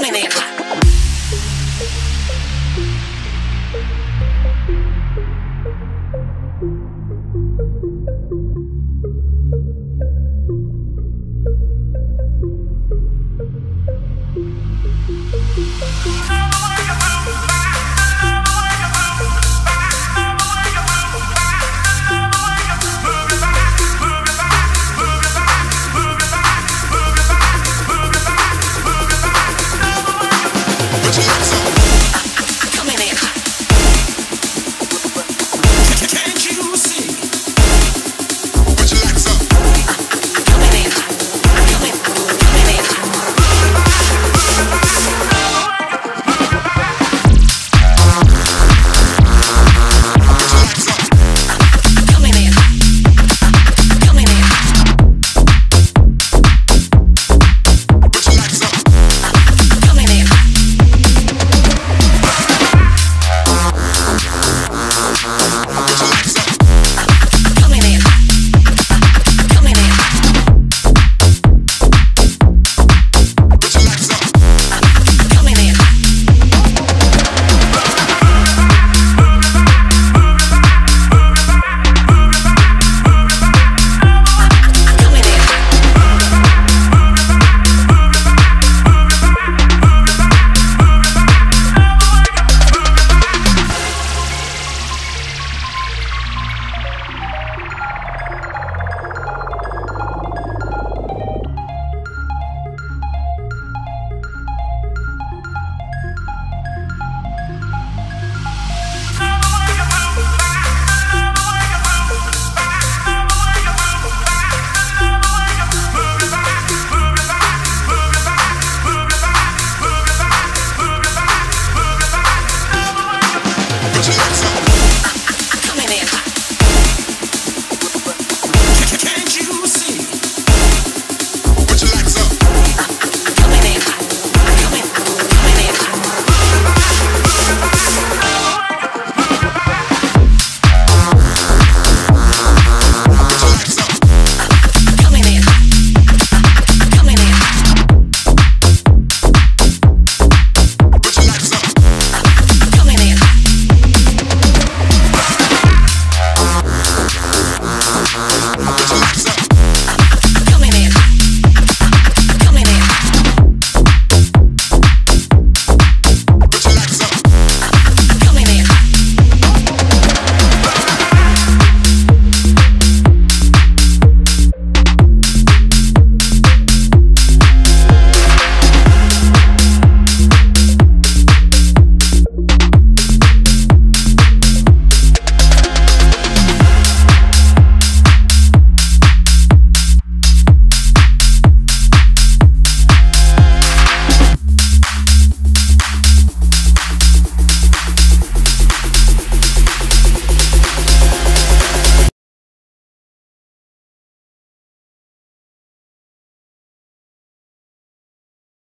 Dominica.